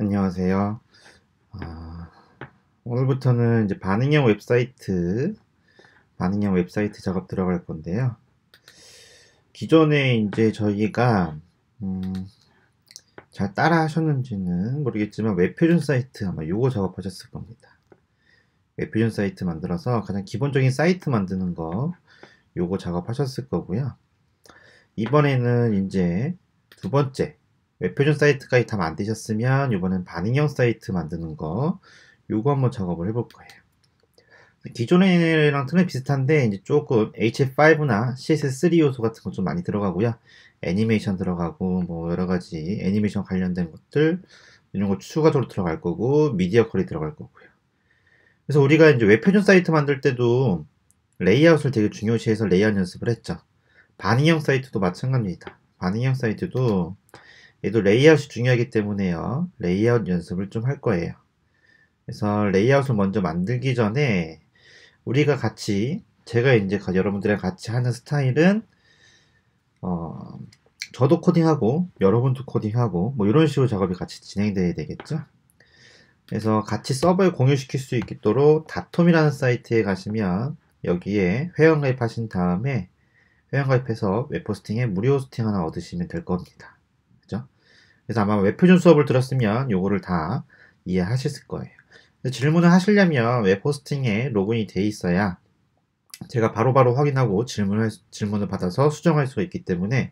안녕하세요. 아, 오늘부터는 이제 반응형 웹사이트, 반응형 웹사이트 작업 들어갈 건데요. 기존에 이제 저희가, 음, 잘 따라 하셨는지는 모르겠지만 웹표준 사이트 아마 요거 작업하셨을 겁니다. 웹표준 사이트 만들어서 가장 기본적인 사이트 만드는 거 요거 작업하셨을 거고요. 이번에는 이제 두 번째, 웹표준 사이트까지 다 만드셨으면 이번엔 반응형 사이트 만드는 거 요거 한번 작업을 해볼 거예요. 기존에랑 틀은 비슷한데 이제 조금 HTML5나 CSS3 요소 같은 거 좀 많이 들어가고요. 애니메이션 들어가고 뭐 여러 가지 애니메이션 관련된 것들 이런 거 추가적으로 들어갈 거고 media query 들어갈 거고요. 그래서 우리가 이제 웹표준 사이트 만들 때도 레이아웃을 되게 중요시해서 레이아웃 연습을 했죠. 반응형 사이트도 마찬가지입니다. 반응형 사이트도 얘도 레이아웃이 중요하기 때문에요. 레이아웃 연습을 좀 할 거예요. 그래서 레이아웃을 먼저 만들기 전에 우리가 같이 제가 이제 여러분들이랑 같이 하는 스타일은 어, 저도 코딩하고 여러분도 코딩하고 뭐 이런 식으로 작업이 같이 진행돼야 되겠죠. 그래서 같이 서버에 공유시킬 수 있도록 닷홈이라는 사이트에 가시면 여기에 회원가입하신 다음에 회원가입해서 웹호스팅에 무료 호스팅 하나 얻으시면 될 겁니다. 그래서 아마 웹표준 수업을 들었으면 요거를 다 이해하셨을 거예요. 질문을 하시려면 웹 호스팅에 로그인이 돼 있어야 제가 바로바로 바로 확인하고 질문을, 질문을 받아서 수정할 수가 있기 때문에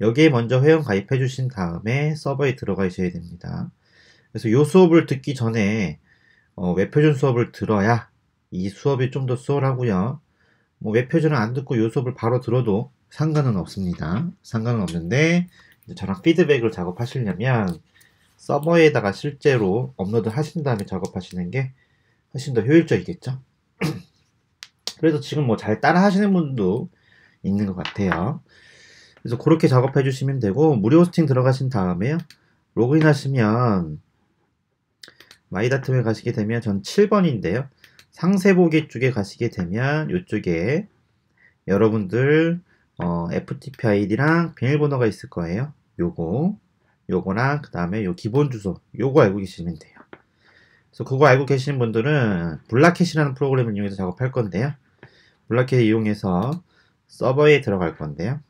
여기에 먼저 회원 가입해 주신 다음에 서버에 들어가셔야 됩니다. 그래서 이 수업을 듣기 전에 어, 웹표준 수업을 들어야 이 수업이 좀 더 수월하고요. 뭐 웹표준을 안 듣고 이 수업을 바로 들어도 상관은 없습니다. 상관은 없는데 저랑 피드백을 작업하시려면 서버에다가 실제로 업로드 하신 다음에 작업하시는 게 훨씬 더 효율적이겠죠. 그래서 지금 뭐 잘 따라 하시는 분도 있는 것 같아요. 그래서 그렇게 작업해 주시면 되고 무료 호스팅 들어가신 다음에요. 로그인 하시면 마이다툼에 가시게 되면 전 7번인데요. 상세 보기 쪽에 가시게 되면 이쪽에 여러분들 어, FTP 아이디랑 비밀번호가 있을 거예요. 요거 요거랑 그 다음에 요 기본 주소 요거 알고 계시면 돼요. 그래서 그거 알고 계시는 분들은 블라켓이라는 프로그램을 이용해서 작업할 건데요. 블라켓 이용해서 서버에 들어갈 건데요.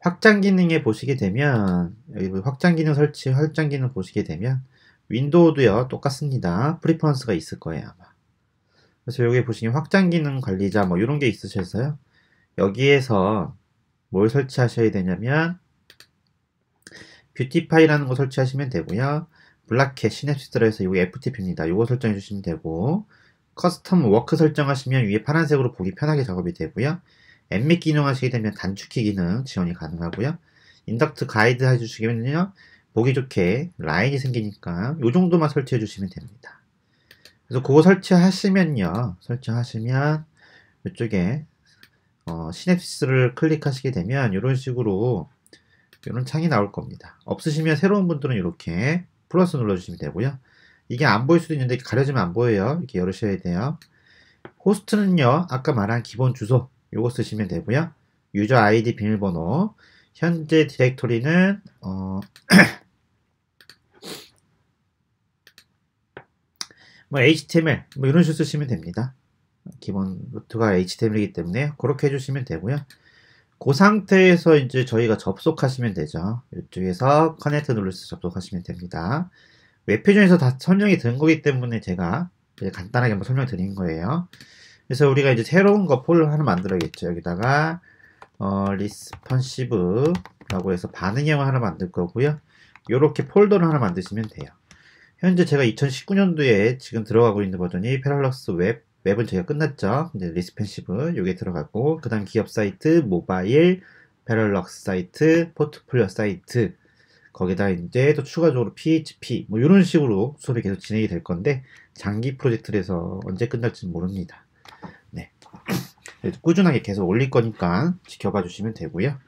확장 기능에 보시게 되면 여기 확장 기능 설치 확장 기능 보시게 되면 윈도우도요 똑같습니다. preference가 있을 거예요 아마. 그래서 여기 보시면 확장 기능 관리자 뭐 이런 게 있으셔서요. 여기에서 뭘 설치하셔야 되냐면 Beautify라는 거 설치하시면 되고요. Brackets Synapse 들어서 이거 FTP입니다. 이거 설정해 주시면 되고 Custom Work 설정하시면 위에 파란색으로 보기 편하게 작업이 되고요. Emmet 기능 하시게 되면 단축키 기능 지원이 가능하고요. Indent Guide 해주시면요. 보기 좋게 라인이 생기니까 이 정도만 설치해 주시면 됩니다. 그래서 그거 설치하시면요. 설치하시면 이쪽에 어, Synapse를 클릭하시게 되면 이런 식으로 이런 창이 나올 겁니다. 없으시면 새로운 분들은 이렇게 플러스 눌러주시면 되고요. 이게 안 보일 수도 있는데 가려지면 안 보여요. 이렇게 열으셔야 돼요. 호스트는요. 아까 말한 기본 주소 요거 쓰시면 되고요. 유저 아이디 비밀번호 현재 디렉토리는 어 뭐 HTML 뭐 이런 식으로 쓰시면 됩니다. 기본 루트가 HTML이기 때문에 그렇게 해주시면 되고요. 그 상태에서 이제 저희가 접속하시면 되죠. 이쪽에서 커넥트 눌러서 접속하시면 됩니다. 웹표준에서 다 설명이 된 거기 때문에 제가 간단하게 한번 설명 드린 거예요. 그래서 우리가 이제 새로운 거 폴더를 하나 만들어야겠죠. 여기다가 어, responsive라고 해서 반응형을 하나 만들 거고요. 이렇게 폴더를 하나 만드시면 돼요. 현재 제가 2019년도에 지금 들어가고 있는 버전이 parallax 웹, 웹은 저희가 끝났죠. 이제 responsive 요게 들어가고 그 다음 기업 사이트, 모바일, parallax 사이트, 포트폴리오 사이트 거기다 이제 또 추가적으로 PHP 뭐 이런 식으로 수업이 계속 진행이 될 건데 장기 프로젝트에서 언제 끝날지 모릅니다. 네. 꾸준하게 계속 올릴 거니까 지켜봐 주시면 되고요.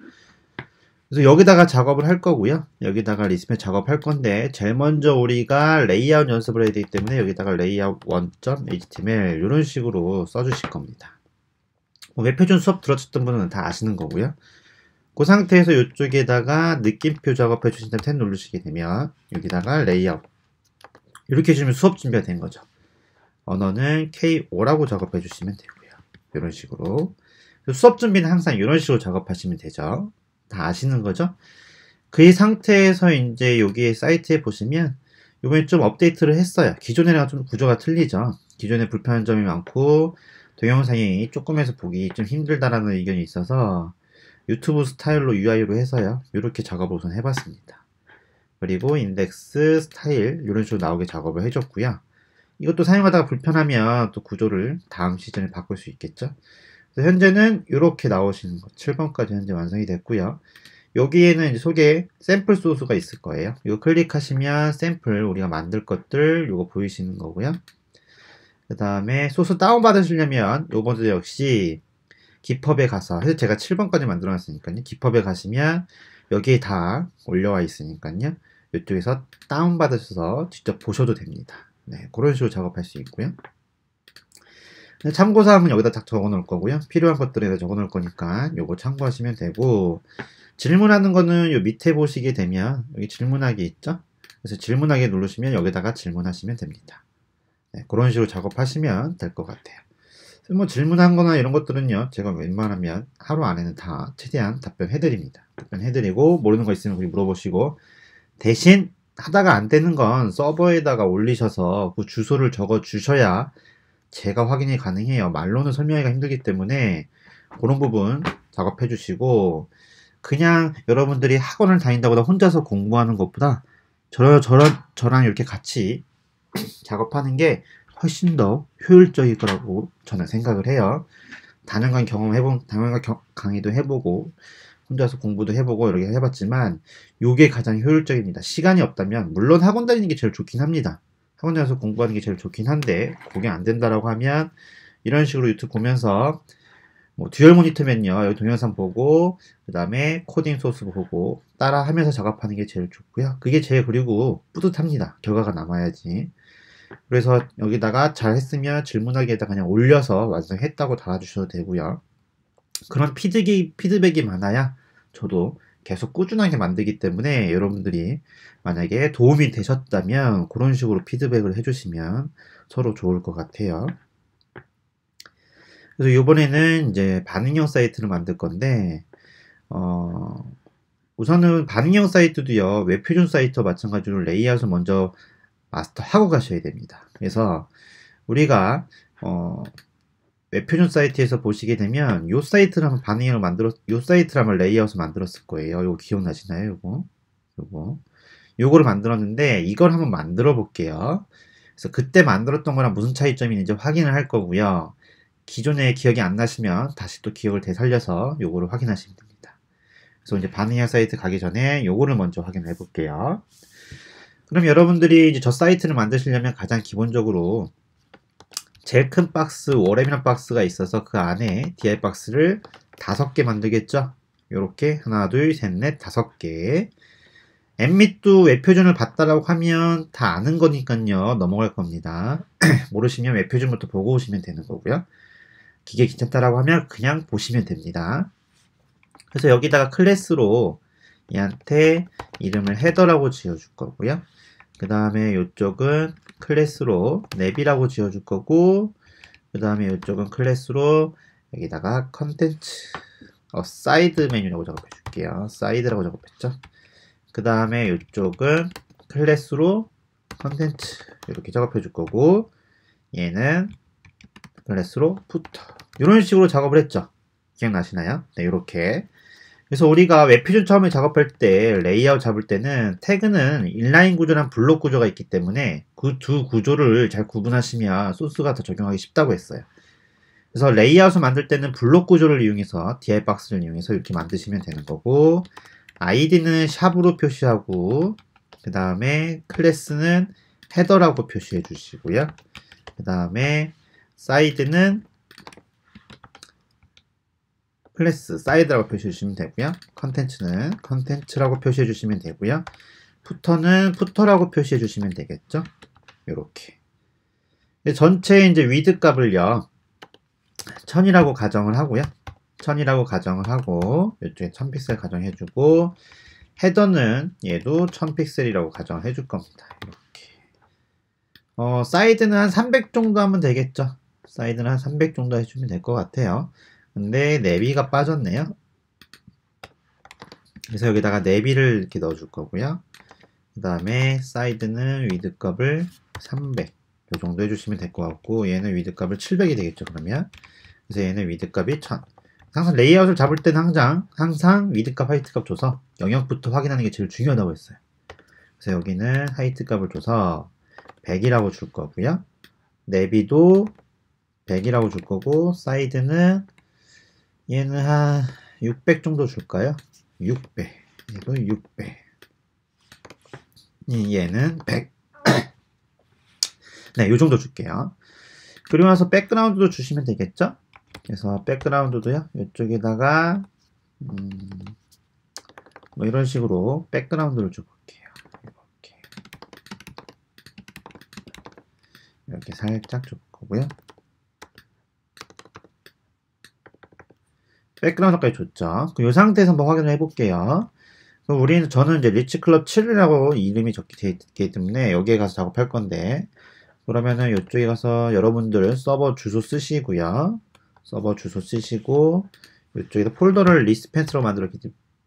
그래서 여기다가 작업을 할 거고요. 여기다가 responsive 작업할 건데 제일 먼저 우리가 레이아웃 연습을 해야 되기 때문에 여기다가 레이아웃 1.html 이런 식으로 써주실 겁니다. 뭐 웹표준 수업 들었던 분은 다 아시는 거고요. 그 상태에서 이쪽에다가 느낌표 작업해 주신 다음에 탭 누르시게 되면 여기다가 레이아웃 이렇게 해주면 수업 준비가 된 거죠. 언어는 KO라고 작업해 주시면 되고요. 이런 식으로. 수업 준비는 항상 이런 식으로 작업하시면 되죠. 다 아시는 거죠? 그 상태에서 이제 여기 사이트에 보시면 이번에 좀 업데이트를 했어요. 기존에랑 좀 구조가 틀리죠. 기존에 불편한 점이 많고 동영상이 조금해서 보기 좀 힘들다라는 의견이 있어서 유튜브 스타일로 UI로 해서요. 이렇게 작업을 우선 해봤습니다. 그리고 인덱스, 스타일 이런 식으로 나오게 작업을 해줬고요. 이것도 사용하다가 불편하면 또 구조를 다음 시즌에 바꿀 수 있겠죠. 현재는 이렇게 나오시는 거 7번까지 현재 완성이 됐고요. 여기에는 속에 샘플 소스가 있을 거예요. 이거 클릭하시면 샘플 우리가 만들 것들 이거 보이시는 거고요. 그 다음에 소스 다운받으시려면 요번도 역시 기펍에 가서 해서 제가 7번까지 만들어 놨으니까요. 기펍에 가시면 여기에 다 올려와 있으니까요. 이쪽에서 다운받으셔서 직접 보셔도 됩니다. 네, 그런 식으로 작업할 수 있고요. 참고사항은 여기다 딱 적어 놓을 거고요. 필요한 것들에다 적어 놓을 거니까 요거 참고하시면 되고 질문하는 거는 요 밑에 보시게 되면 여기 질문하기 있죠? 그래서 질문하기 누르시면 여기다가 질문하시면 됩니다. 네, 그런 식으로 작업하시면 될 것 같아요. 뭐 질문한 거나 이런 것들은요, 제가 웬만하면 하루 안에는 다 최대한 답변해 드립니다. 답변해 드리고, 모르는 거 있으면 거기 물어보시고, 대신 하다가 안 되는 건 서버에다가 올리셔서 그 주소를 적어 주셔야 제가 확인이 가능해요. 말로는 설명하기가 힘들기 때문에 그런 부분 작업해 주시고, 그냥 여러분들이 학원을 다닌다보다 혼자서 공부하는 것보다 저런, 저런, 저랑 이렇게 같이 작업하는 게 훨씬 더 효율적일 거라고 저는 생각을 해요. 단연간 경험해본, 단연간 강의도 해보고, 혼자서 공부도 해보고 이렇게 해봤지만, 요게 가장 효율적입니다. 시간이 없다면, 물론 학원 다니는 게 제일 좋긴 합니다. 학원 다녀서 공부하는 게 제일 좋긴 한데, 그게 안 된다라고 하면, 이런 식으로 유튜브 보면서, 뭐, 듀얼 모니터면요. 여기 동영상 보고, 그 다음에 코딩 소스 보고, 따라 하면서 작업하는 게 제일 좋고요. 그게 제일 그리고 뿌듯합니다. 결과가 남아야지. 그래서 여기다가 잘 했으면 질문하기에다 그냥 올려서 완성했다고 달아주셔도 되고요. 그런 피드기, 피드백이 많아야 저도 계속 꾸준하게 만들기 때문에 여러분들이 만약에 도움이 되셨다면 그런 식으로 피드백을 해주시면 서로 좋을 것 같아요. 그래서 이번에는 이제 반응형 사이트를 만들 건데, 어, 우선은 반응형 사이트도요, 웹표준 사이트와 마찬가지로 레이아웃을 먼저 마스터하고 가셔야 됩니다. 그래서 우리가 어, 웹표준 사이트에서 보시게 되면 요 사이트를 한번 반응을 만들었 요 사이트를 한번 레이아웃을 만들었을 거예요. 요거 기억나시나요? 요거 요거 요거를 만들었는데 이걸 한번 만들어 볼게요. 그래서 그때 만들었던 거랑 무슨 차이점이 있는지 확인을 할 거고요. 기존에 기억이 안 나시면 다시 또 기억을 되살려서 요거를 확인하시면 됩니다. 그래서 이제 반응형 사이트 가기 전에 요거를 먼저 확인해 볼게요. 그럼 여러분들이 이제 저 사이트를 만드시려면 가장 기본적으로 제일 큰 박스, 워렘이라는 박스가 있어서 그 안에 DI 박스를 다섯 개 만들겠죠? 요렇게 하나, 둘, 셋, 넷, 다섯 개. Emmet도 웹표준을 봤다라고 하면 다 아는 거니까요. 넘어갈 겁니다. 모르시면 웹표준부터 보고 오시면 되는 거고요. 그게 귀찮다라고 하면 그냥 보시면 됩니다. 그래서 여기다가 클래스로 얘한테 이름을 header라고 지어줄 거고요. 그 다음에 이쪽은 클래스로 wrap이라고 지어줄 거고 그 다음에 이쪽은 클래스로 여기다가 컨텐츠 어, 사이드 메뉴라고 작업해 줄게요. side라고 작업했죠. 그 다음에 이쪽은 클래스로 컨텐츠 이렇게 작업해 줄 거고 얘는 클래스로 footer 이런 식으로 작업을 했죠. 기억나시나요? 네, 이렇게 그래서 우리가 웹표준 처음에 작업할 때 레이아웃 잡을 때는 태그는 inline 구조랑 블록 구조가 있기 때문에 그 두 구조를 잘 구분하시면 소스가 더 적용하기 쉽다고 했어요. 그래서 레이아웃을 만들 때는 블록 구조를 이용해서 DIV 박스를 이용해서 이렇게 만드시면 되는 거고 아이디는 샵으로 표시하고 그 다음에 클래스는 header라고 표시해 주시고요. 그 다음에 side는 클래스 side라고 표시해 주시면 되고요. contents는 contents라고 표시해 주시면 되고요. footer는 footer라고 표시해 주시면 되겠죠. 이렇게 전체 이제 width 값을요. 1000이라고 가정을 하고요. 1000이라고 가정을 하고 이쪽에 1000픽셀 가정해 주고 header는 얘도 1000픽셀이라고 가정을 해줄 겁니다. 이렇게 어, side는 한 300 정도 하면 되겠죠. side는 한 300 정도 해주면 될 것 같아요. 근데 nav가 빠졌네요. 그래서 여기다가 nav를 이렇게 넣어줄 거고요. 그 다음에 side는 width 값을 300. 이 정도 해주시면 될 것 같고 얘는 width 값을 700이 되겠죠 그러면 그래서 얘는 width 값이 1000 항상 레이아웃을 잡을 때는 항상 항상 width 값 height 값 줘서 영역부터 확인하는 게 제일 중요하다고 했어요 그래서 여기는 height 값을 줘서 100이라고 줄 거고요 nav도 100이라고 줄 거고 side는 얘는 한 600 정도 줄까요 600 얘도 600 얘는 100 네, 요 정도 줄게요. 그리고 나서 백그라운드도 주시면 되겠죠? 그래서 백그라운드도요, 이쪽에다가, 음, 뭐 이런 식으로 백그라운드를 줘볼게요. 이렇게. 이렇게 살짝 줄 거고요. background까지 줬죠. 이 상태에서 한번 확인을 해볼게요. 우리는 저는 이제 리치클럽 7이라고 이름이 되어 있기 때문에 여기에 가서 작업할 건데 그러면은 이쪽에 가서 여러분들 서버 주소 쓰시고요. 서버 주소 쓰시고 이쪽에다 폴더를 responsive로 만들었기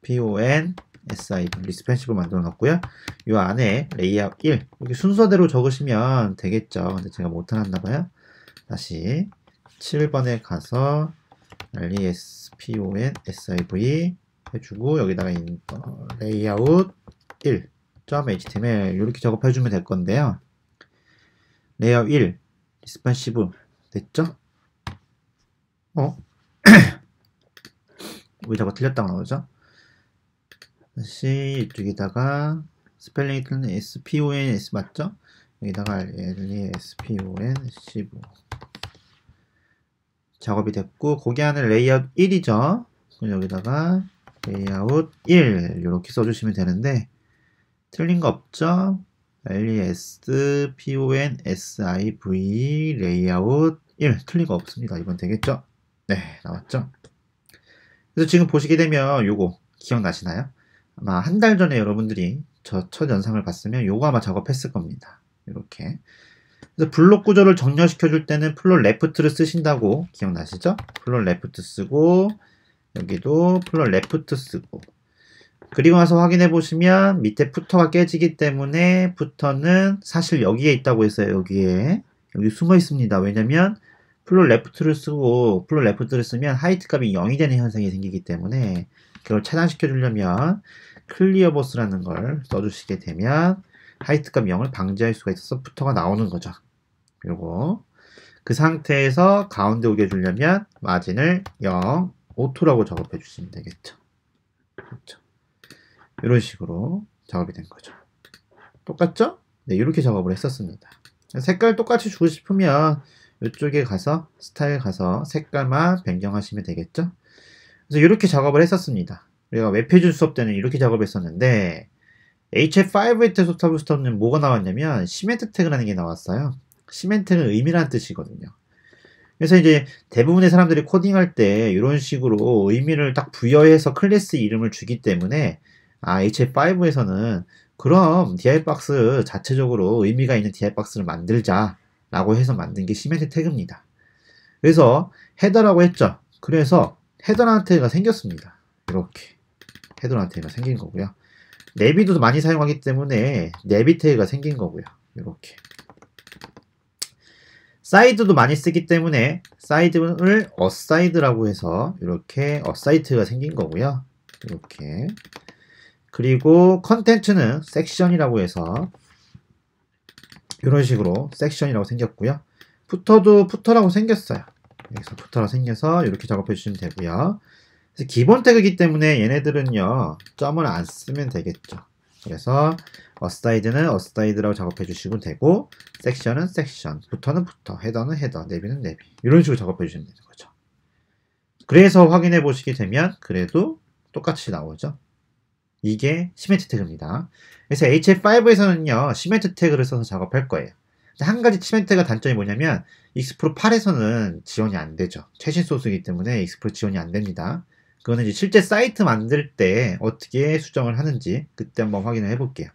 PON SI responsive로 만들어 놨고요. 이 안에 레이아웃 1 여기 순서대로 적으시면 되겠죠. 근데 제가 못해놨나 봐요. 다시 7번에 가서 res PON SIV 해주고 여기다가 어, 레이아웃 1.html 이렇게 작업해주면 될 건데요. 레이아웃 1 responsive 됐죠? 어? 왜 자꾸 틀렸다고 나오죠? 다시 이쪽에다가 스펠링이 틀린 SPONS 맞죠? 여기다가 RESPONSIVE 작업이 됐고 거기 안에 레이아웃 1이죠 여기다가 레이아웃 1 이렇게 써주시면 되는데 틀린 거 없죠? res pon siv 레이아웃 1 틀린 거 없습니다. 이건 되겠죠? 네 나왔죠? 그래서 지금 보시게 되면 요거 기억나시나요? 아마 한 달 전에 여러분들이 저 첫 영상을 봤으면 요거 아마 작업했을 겁니다. 이렇게 그래서 블록 구조를 정렬시켜 줄 때는 float left를 쓰신다고 기억나시죠? float left 쓰고 여기도 float left 쓰고 그리고 나서 확인해 보시면 밑에 footer가 깨지기 때문에 footer는 사실 여기에 있다고 했어요. 여기에. 여기 숨어 있습니다. 왜냐면 float left를 쓰고 float left를 쓰면 height 값이 0이 되는 현상이 생기기 때문에 그걸 차단시켜 주려면 clear both라는 걸 써주시게 되면 height 값 0을 방지할 수가 있어서 footer가 나오는 거죠. 그리고 그 상태에서 가운데 오게 해주려면 margin을 0, auto라고 작업해 주시면 되겠죠. 그렇죠. 이런 식으로 작업이 된 거죠. 똑같죠? 네, 이렇게 작업을 했었습니다. 색깔 똑같이 주고 싶으면 이쪽에 가서 스타일 가서 색깔만 변경하시면 되겠죠? 그래서 이렇게 작업을 했었습니다. 우리가 웹페이지 수업 때는 이렇게 작업했었는데 HTML5에서부터는 뭐가 나왔냐면 semantic 태그라는 게 나왔어요. semantic은 의미라는 뜻이거든요. 그래서 이제 대부분의 사람들이 코딩할 때 이런 식으로 의미를 딱 부여해서 클래스 이름을 주기 때문에 아, HTML5에서는 그럼 DIV박스 자체적으로 의미가 있는 DIV박스를 만들자 라고 해서 만든 게 semantic 태그입니다. 그래서 header라고 했죠. 그래서 header란 태그가 생겼습니다. 이렇게 header란 태그가 생긴 거고요. nav도 많이 사용하기 때문에 nav 태그가 생긴 거고요. 이렇게 side도 많이 쓰기 때문에 side를 aside라고 해서 이렇게 aside가 생긴 거고요. 이렇게 그리고 contents는 section이라고 해서 이런 식으로 섹션이라고 생겼고요. footer도 footer라고 생겼어요. 여기서 footer라고 생겨서 이렇게 작업해 주시면 되고요. 기본 태그이기 때문에 얘네들은요. 점을 안 쓰면 되겠죠. 그래서 aside는 aside라고 작업해 주시면 되고 섹션은 섹션, footer는 footer, header는 header, nav는 nav 이런 식으로 작업해 주시면 되는 거죠. 그래서 확인해 보시게 되면 그래도 똑같이 나오죠. 이게 semantic 태그입니다. 그래서 HTML5에서는요, semantic 태그를 써서 작업할 거예요. 한 가지 semantic이 단점이 뭐냐면, Explorer 8에서는 지원이 안 되죠. 최신 소스이기 때문에 Explorer 지원이 안 됩니다. 그거는 이제 실제 사이트 만들 때 어떻게 수정을 하는지 그때 한번 확인을 해볼게요.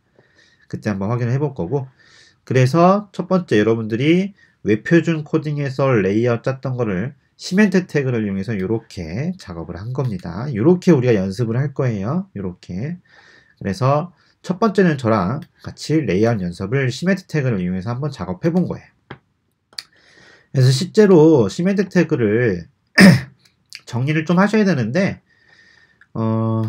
그때 한번 확인을 해볼 거고, 그래서 첫 번째 여러분들이 웹표준 코딩에서 레이아웃 짰던 거를 semantic 태그를 이용해서 이렇게 작업을 한 겁니다. 이렇게 우리가 연습을 할 거예요. 이렇게. 그래서 첫 번째는 저랑 같이 레이아웃 연습을 semantic 태그를 이용해서 한번 작업해 본 거예요. 그래서 실제로 semantic 태그를 정리를 좀 하셔야 되는데 어,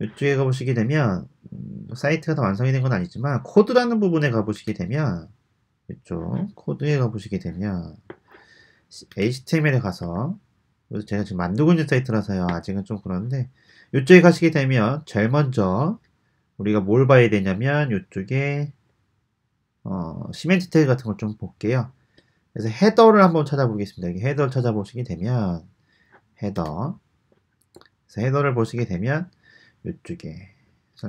이쪽에 가보시게 되면 음, 사이트가 다 완성이 된 건 아니지만 코드라는 부분에 가보시게 되면 이쪽 코드에 가보시게 되면 HTML에 가서 제가 지금 만들고 있는 사이트라서요. 아직은 좀 그런데 이쪽에 가시게 되면 제일 먼저 우리가 뭘 봐야 되냐면 이쪽에 어, semantic 태그 같은 걸 좀 볼게요. 그래서 header를 한번 찾아보겠습니다. 여기 header를 찾아보시게 되면 header 그래서 header를 보시게 되면 이쪽에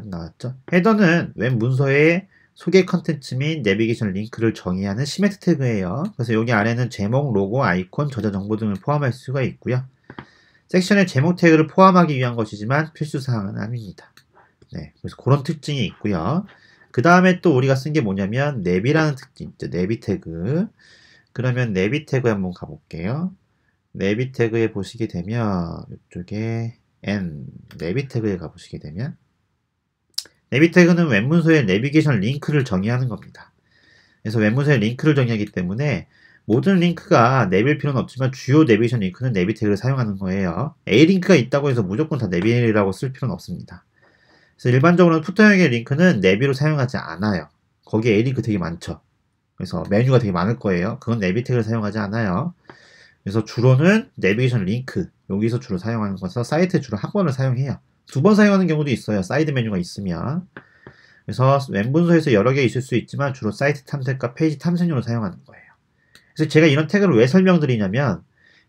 나왔죠 header는 웹 문서에 소개 컨텐츠 및 내비게이션 링크를 정의하는 semantic 태그예요. 그래서 여기 아래는 제목, 로고, 아이콘, 저자 정보 등을 포함할 수가 있고요. 섹션의 제목 태그를 포함하기 위한 것이지만 필수 사항은 아닙니다. 네, 그래서 그런 특징이 있고요. 그 다음에 또 우리가 쓴 게 뭐냐면 nav라는 특징 있죠. nav 태그. 그러면 nav 태그 한번 가볼게요. nav 태그에 보시게 되면 이쪽에 n nav 태그에 가보시게 되면 nav 태그는 웹 문서의 내비게이션 링크를 정의하는 겁니다. 그래서 웹 문서의 링크를 정의하기 때문에 모든 링크가 nav일 필요는 없지만 주요 내비게이션 링크는 nav 태그를 사용하는 거예요. A 링크가 있다고 해서 무조건 다 nav라고 쓸 필요는 없습니다. 그래서 일반적으로는 footer형의 링크는 nav로 사용하지 않아요. 거기에 A 링크 되게 많죠. 그래서 메뉴가 되게 많을 거예요. 그건 nav 태그를 사용하지 않아요. 그래서 주로는 내비게이션 링크 여기서 주로 사용하는 것서 사이트에 주로 한 번을 사용해요. 두 번 사용하는 경우도 있어요. 사이드 메뉴가 있으면. 그래서 웹문서에서 여러 개 있을 수 있지만 주로 사이트 탐색과 페이지 탐색용으로 사용하는 거예요. 그래서 제가 이런 태그를 왜 설명드리냐면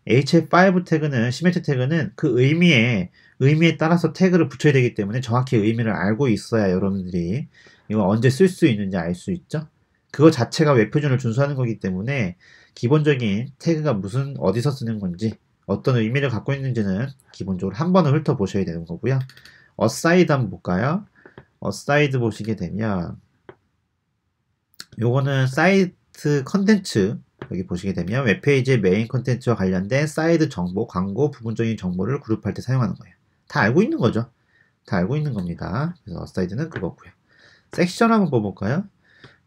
HTML5 태그는 semantic 태그는 그 의미에 의미에 따라서 태그를 붙여야 되기 때문에 정확히 의미를 알고 있어야 여러분들이 이거 언제 쓸 수 있는지 알 수 있죠. 그거 자체가 웹 표준을 준수하는 거기 때문에 기본적인 태그가 무슨 어디서 쓰는 건지 어떤 의미를 갖고 있는지는 기본적으로 한 번은 훑어보셔야 되는 거고요. aside 한번 볼까요? aside 보시게 되면 요거는 사이트 컨텐츠 여기 보시게 되면 웹페이지의 메인 컨텐츠와 관련된 사이드 정보, 광고, 부분적인 정보를 그룹할 때 사용하는 거예요. 다 알고 있는 거죠. 다 알고 있는 겁니다. 그래서 aside는 그거고요. 섹션 한번 뽑아볼까요?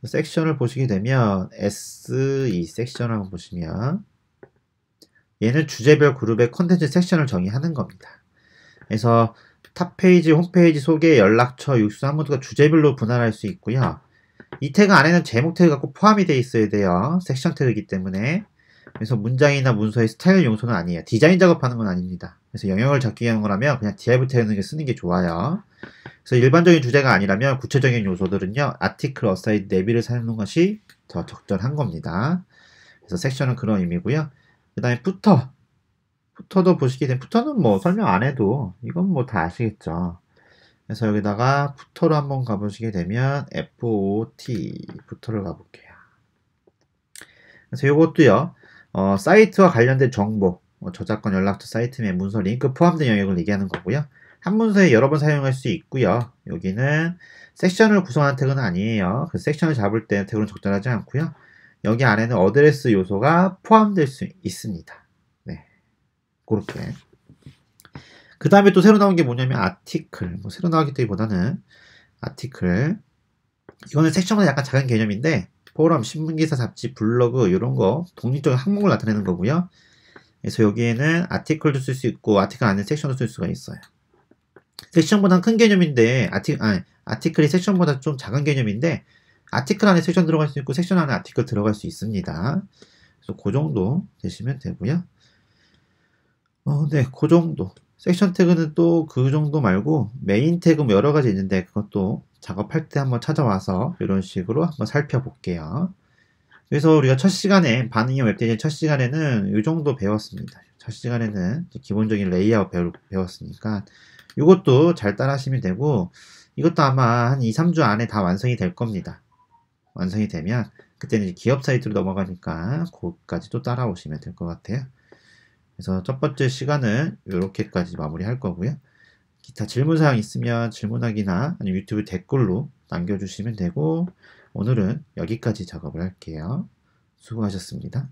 섹션을 보시게 되면 SE 섹션 한번 보시면 얘는 주제별 그룹의 컨텐츠 섹션을 정의하는 겁니다. 그래서 top 페이지, 홈페이지, 소개, 연락처, 육수 한 모두가 주제별로 분할할 수 있고요. 이 태그 안에는 제목 태그가 꼭 포함이 되어 있어야 돼요. 섹션 태그이기 때문에. 그래서 문장이나 문서의 스타일 요소는 아니에요. 디자인 작업하는 건 아닙니다. 그래서 영역을 잡기 위한 거라면 그냥 div 태그를 쓰는 게 좋아요. 그래서 일반적인 주제가 아니라면 구체적인 요소들은요. article, aside, nav를 사용하는 것이 더 적절한 겁니다. 그래서 섹션은 그런 의미고요. 그 다음에 푸터. 푸터도 보시게 되면, footer는 뭐 설명 안 해도 이건 뭐 다 아시겠죠. 그래서 여기다가 footer로 한번 가보시게 되면 FOT 푸터를 가볼게요. 그래서 이것도요, 어, 사이트와 관련된 정보, 뭐 저작권 연락처 사이트 내 문서 링크 포함된 영역을 얘기하는 거고요. 한 문서에 여러 번 사용할 수 있고요. 여기는 섹션을 구성하는 태그는 아니에요. 그 섹션을 잡을 때 태그는 적절하지 않고요. 여기 안에는 어드레스 요소가 포함될 수 있습니다. 네. 그렇게. 그 다음에 또 새로 나온 게 뭐냐면 아티클. 뭐 새로 나왔기보다는 아티클. 이거는 섹션보다 약간 작은 개념인데 포럼, 신문기사, 잡지, 블로그 이런 거 독립적인 항목을 나타내는 거고요. 그래서 여기에는 아티클도 쓸 수 있고 아티클 안에 섹션도 쓸 수가 있어요. 섹션보다 큰 개념인데 아티, 아니, 아티클이 섹션보다 좀 작은 개념인데 아티클 안에 섹션 들어갈 수 있고 섹션 안에 아티클 들어갈 수 있습니다. 그래서 그 정도 되시면 되고요. 어, 네, 그 정도. 섹션 태그는 또 그 정도 말고 메인 태그 뭐 여러 가지 있는데 그것도 작업할 때 한번 찾아와서 이런 식으로 한번 살펴볼게요. 그래서 우리가 첫 시간에 반응형 웹디자인 첫 시간에는 이 정도 배웠습니다. 첫 시간에는 기본적인 레이아웃 배웠으니까 이것도 잘 따라 하시면 되고 이것도 아마 한 2, 3주 안에 다 완성이 될 겁니다. 완성이 되면 그때는 기업 사이트로 넘어가니까 그것까지 또 따라오시면 될 것 같아요. 그래서 첫 번째 시간은 이렇게까지 마무리할 거고요. 기타 질문사항 있으면 질문하기나 아니면 유튜브 댓글로 남겨주시면 되고 오늘은 여기까지 작업을 할게요. 수고하셨습니다.